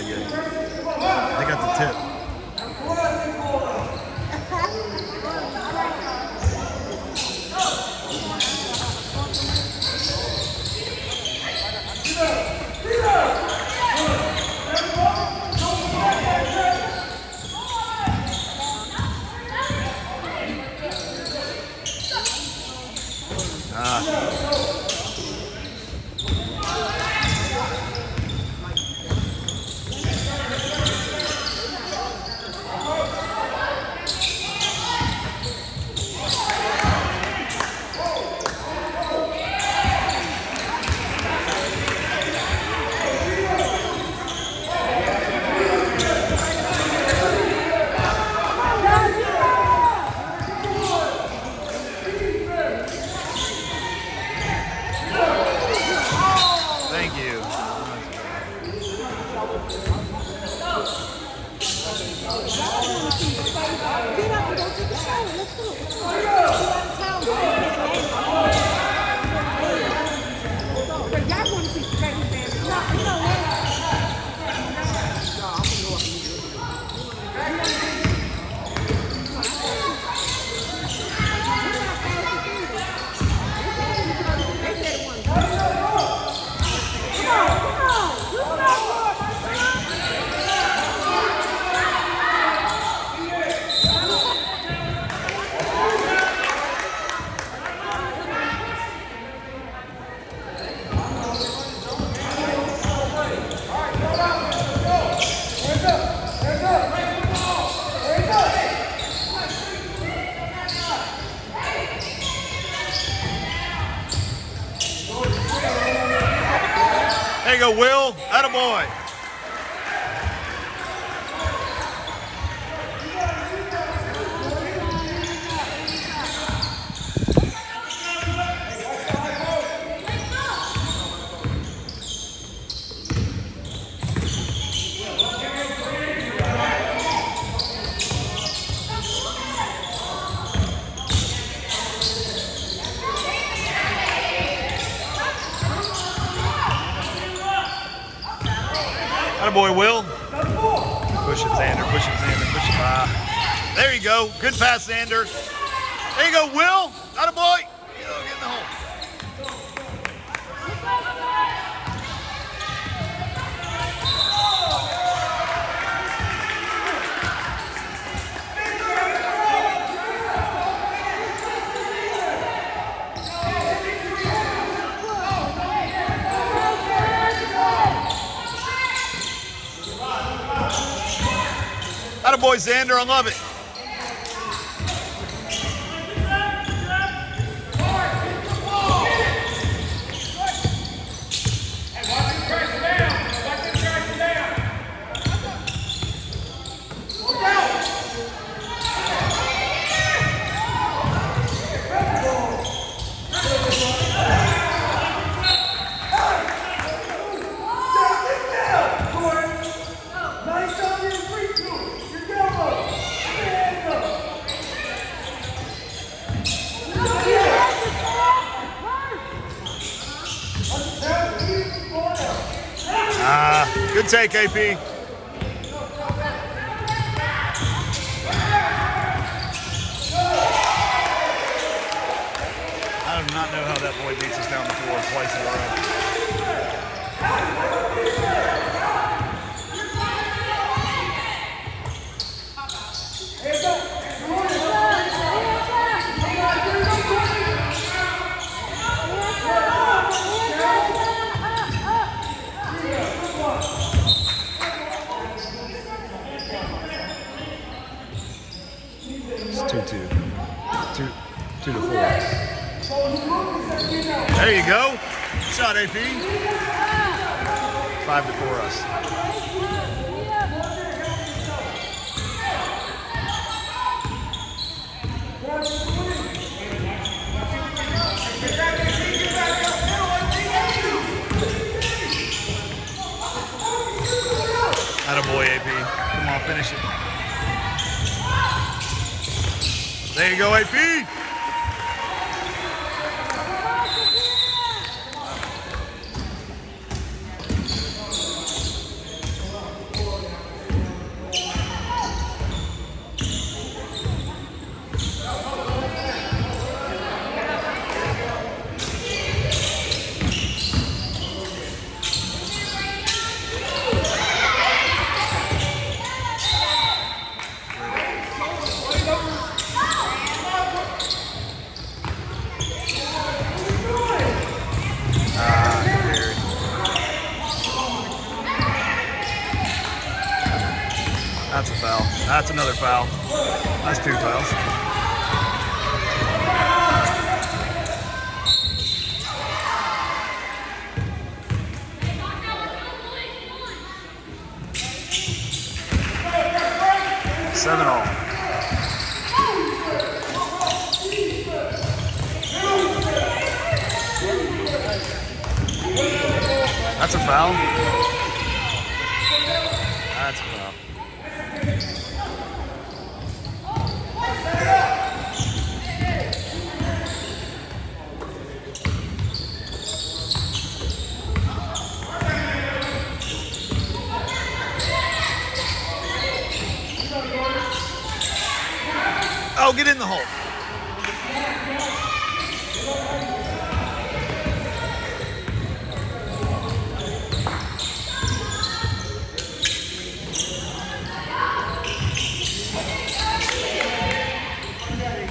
Okay, yeah. Pass, Xander. There you go, Will. Attaboy. You know, get in the hole. Attaboy, Xander. I love it. Take, AP. I do not know how that boy beats us down the floor twice in a row. There you go. Shot AP. Five to four us. Attaboy, AP. Come on, finish it. There you go, AP. That's another foul. That's two fouls. Seven all. That's a foul. That's a foul. Oh, get in the hole.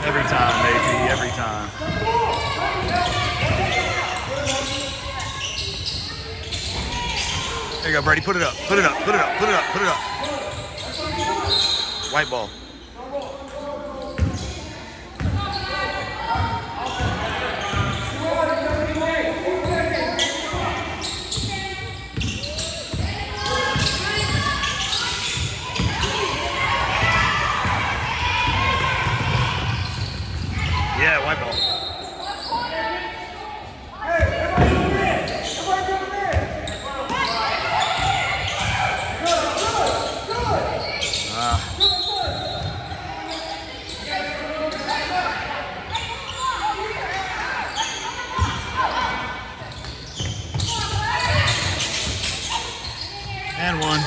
Every time, baby, every time. There you go, Brady. Put it up. Put it up. Put it up. Put it up. Put it up. White ball. Yeah, white ball. And one.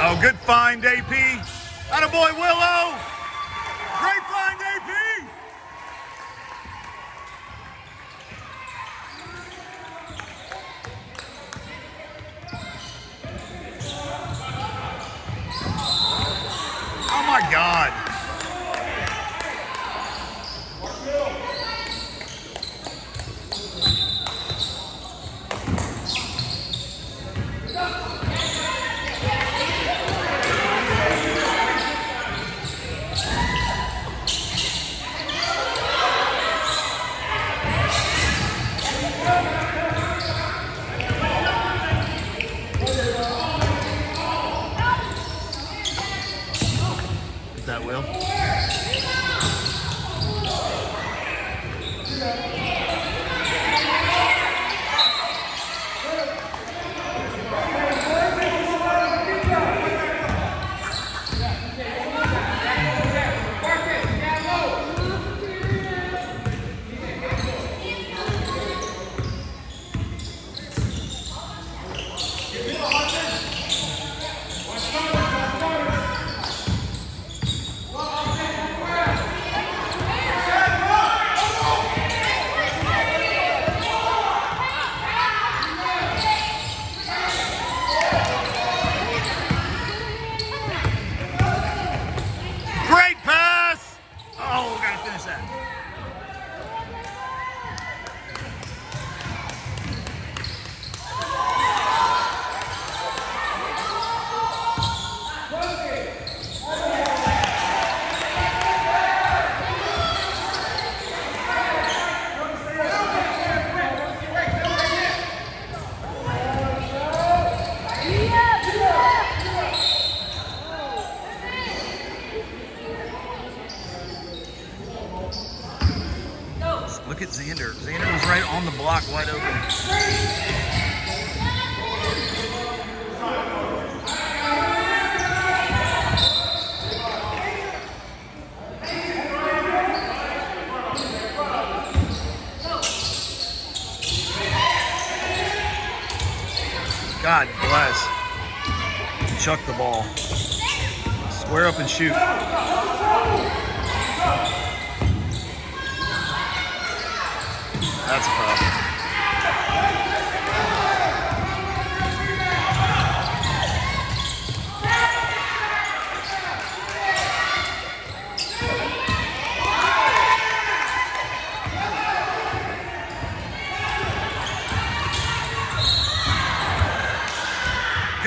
Oh, good find, AP. Attaboy, Willow. Great find, AP. Oh my God. God bless. Chuck the ball. Square up and shoot. That's a problem.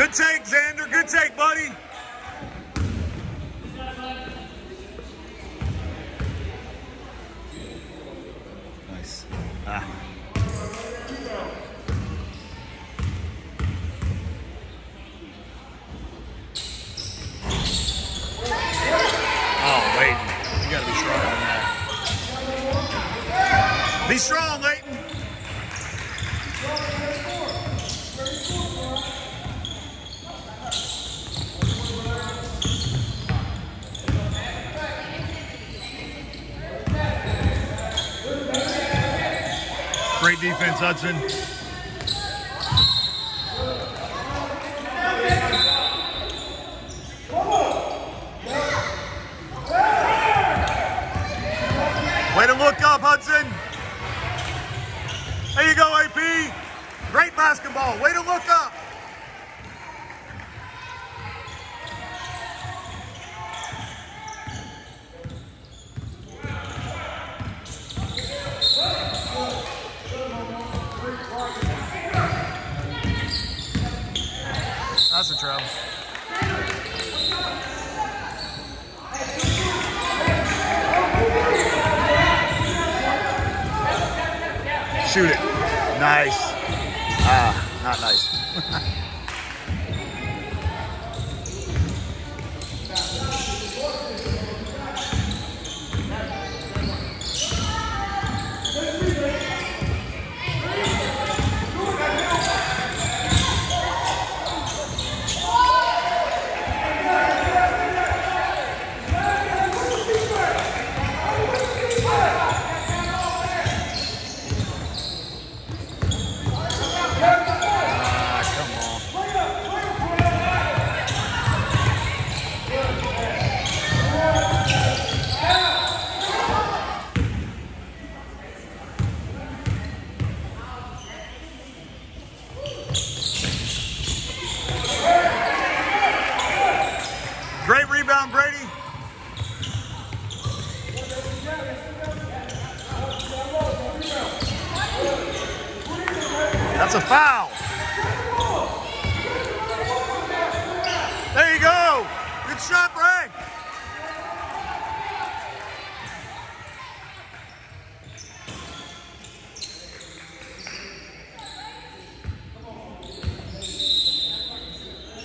Good take, Xander. Good take, buddy. Nice. Ah. Oh, Leighton. You gotta be strong on that. Be strong, Leighton. Great defense, Hudson.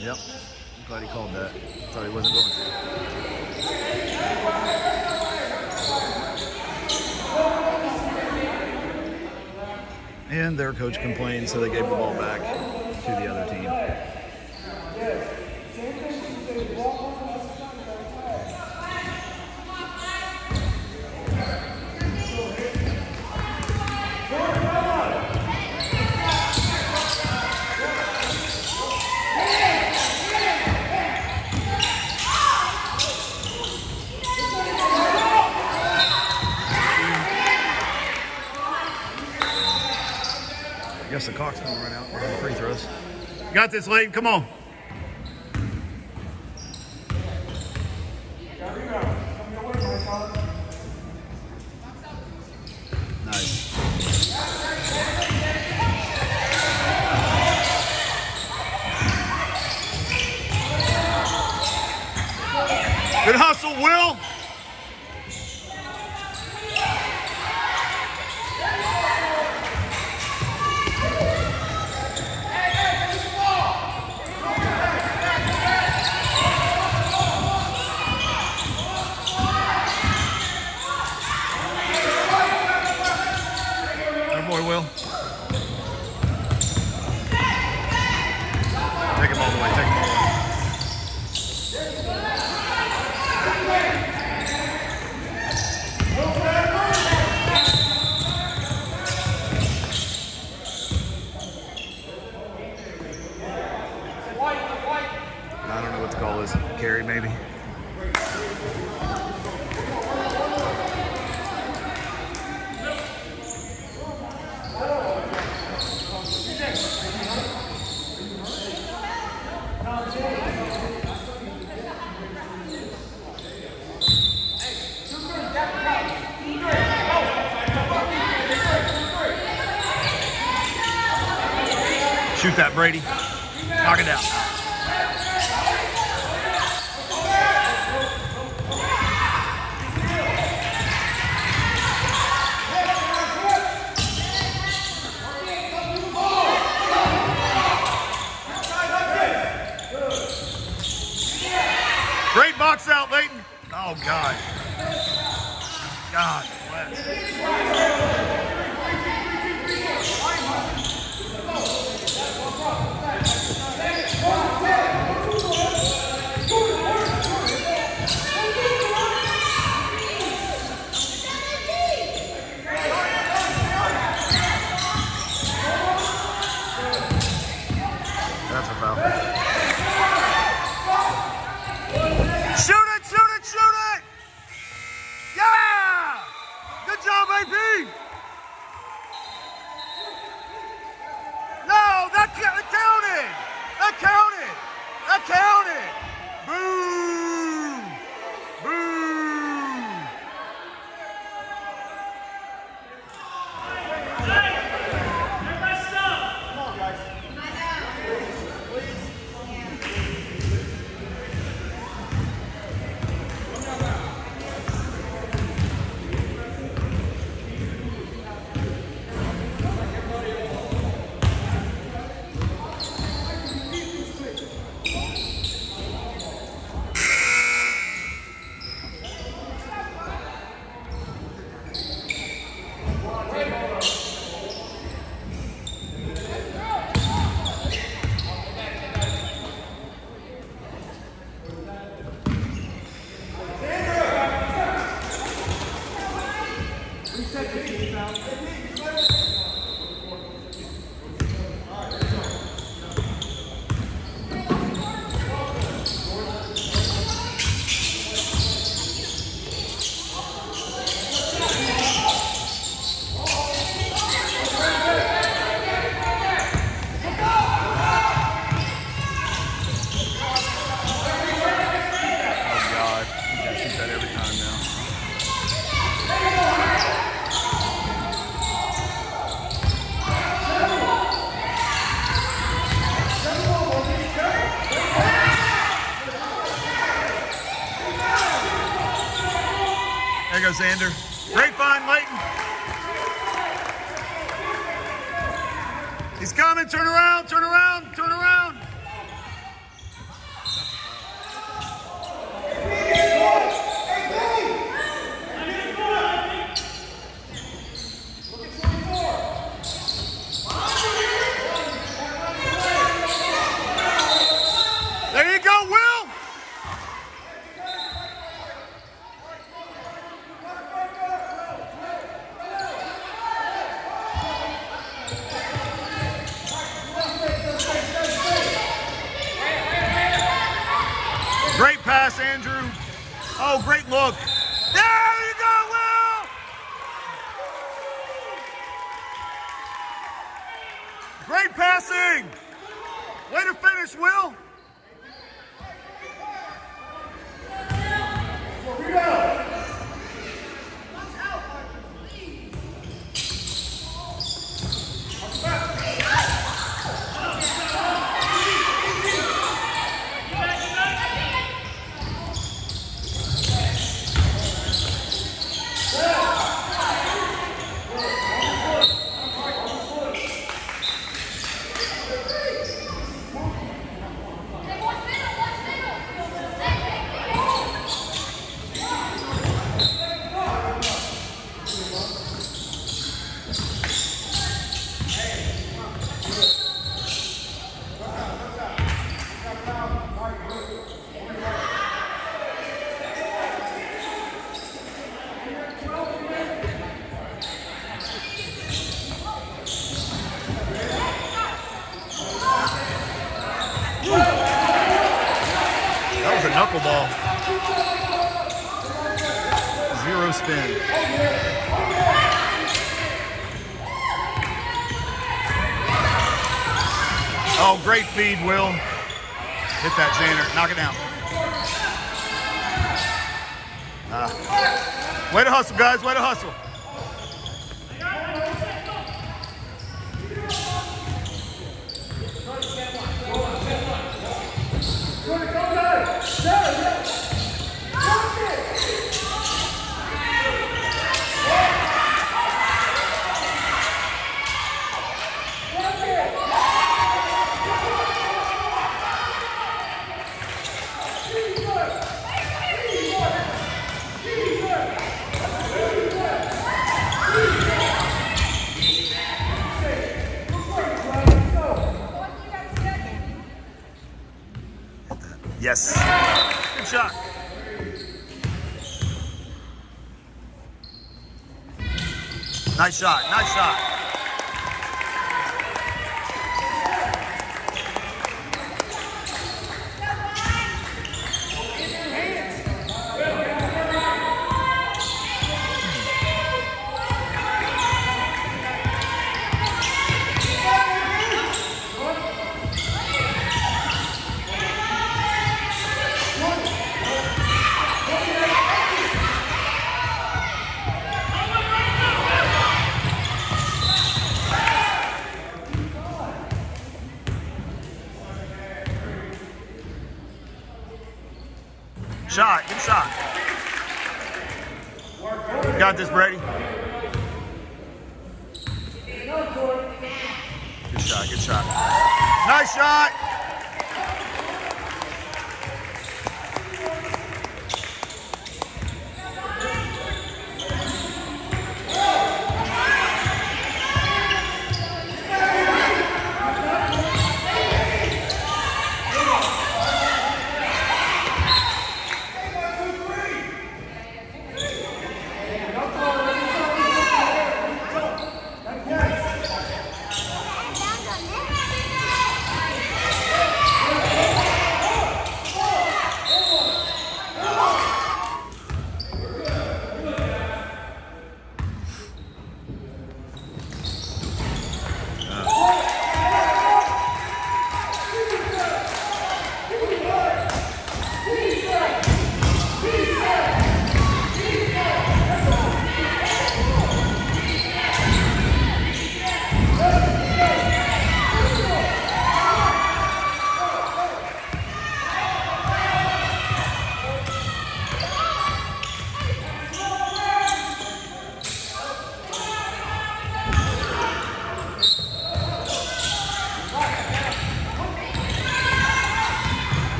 Yep. I'm glad he called that. Thought he wasn't going to. And their coach complained, so they gave the ball back to the other team. The clock's gonna run out. We're free throws. Got this, Leighton. Come on. Nice. Good hustle, Will. Good boy, Will. Take him all the way. Take him all the way. I don't know what the call is. Carry, maybe. Shoot that, Brady. Knock it down. Great box out, Leighton. Oh, God. God bless. Pass, Andrew. Oh, great look. There you go, Will. Great passing. Way to finish, Will. That Oh, great feed, Will. Hit that, Xander. Knock it down. Ah. Way to hustle, guys. Way to hustle. Yes. Good shot. Nice shot. Nice shot.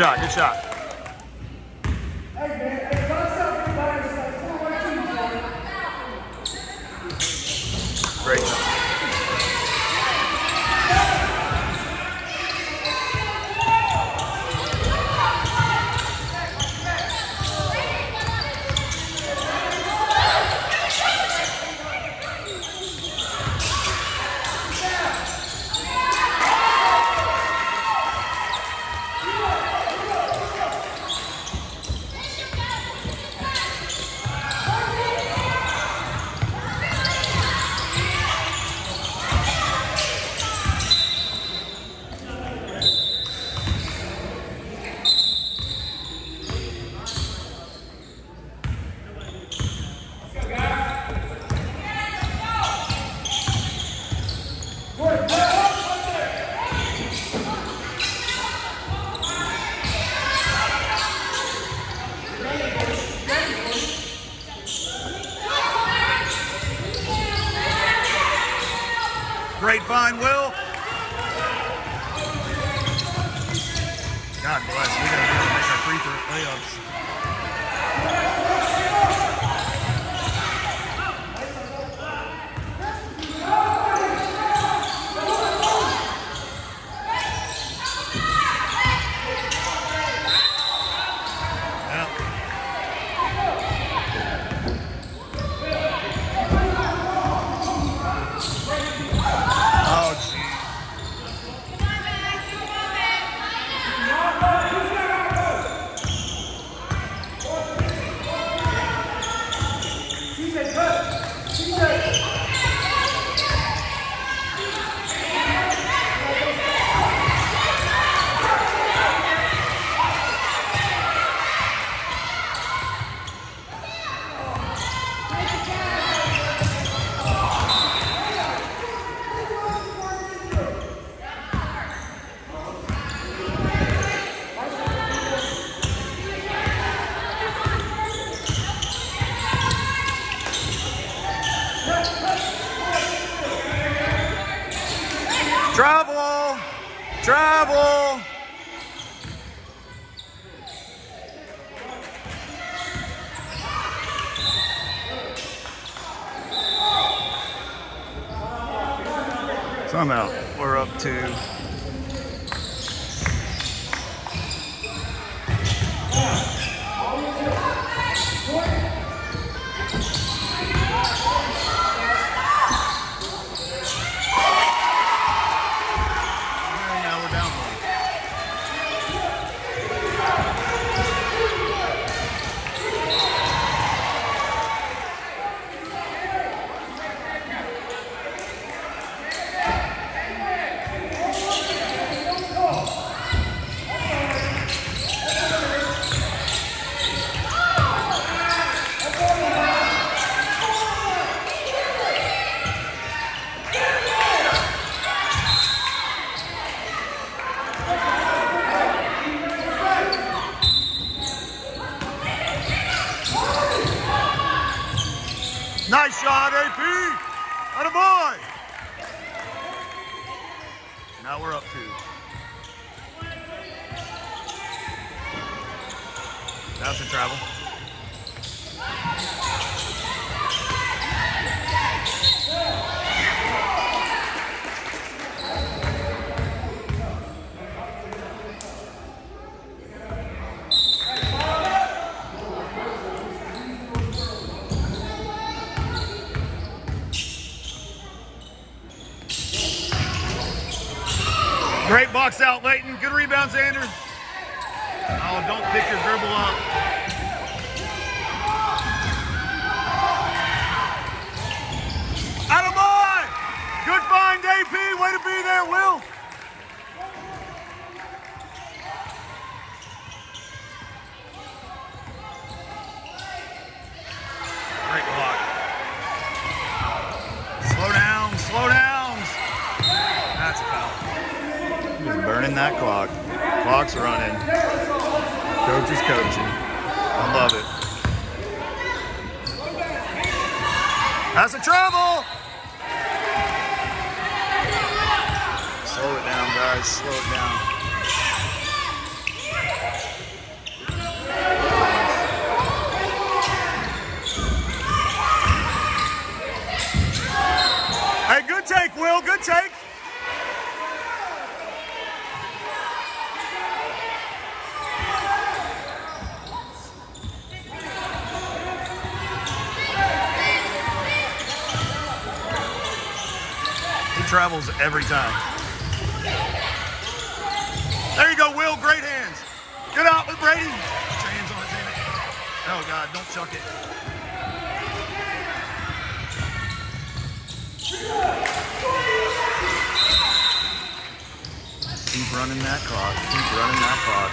吃啊就吃啊。Great box out, Leighton. Good rebound, Xander. Oh, don't pick your dribble up. Attaboy! Good find, AP. Way to be there, Will. Great block. Slow down, slow down. That's a foul. Just burning that clock. Clock's running. Coach is coaching. I love it. That's a travel. Slow it down, guys. Slow it down. Hey, good take, Will. Good take. He travels every time. There you go, Will. Great hands. Get out with Brady. Hands on it. Oh, God. Don't chuck it. Keep running that clock. Keep running that clock.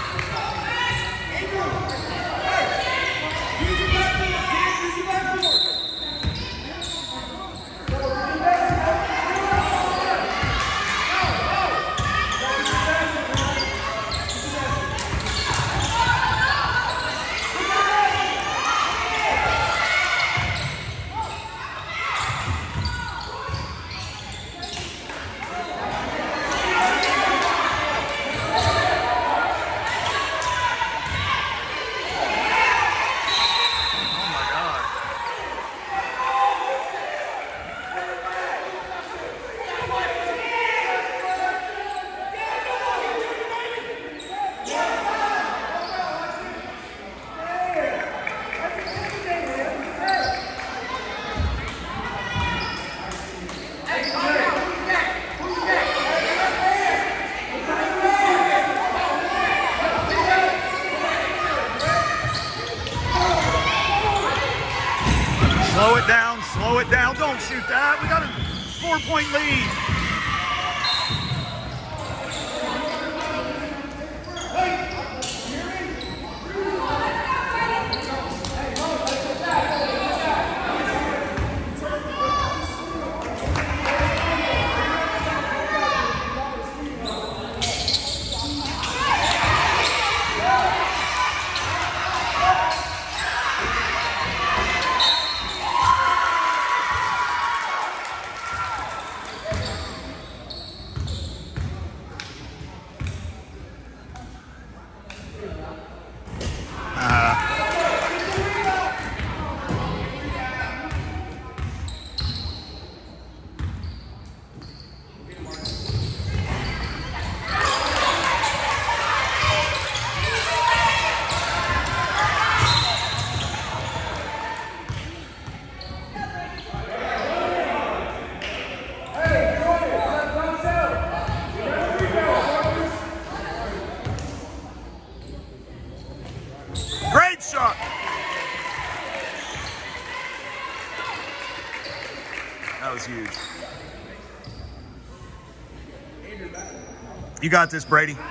You got this, Brady. Great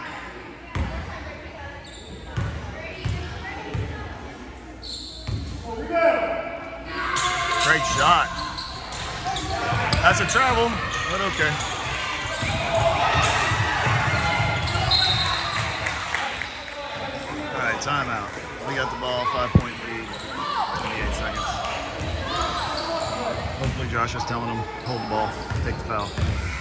shot. That's a travel, but okay. All right, timeout. We got the ball, five point lead, 28 seconds. Hopefully, Josh is telling him hold the ball, take the foul.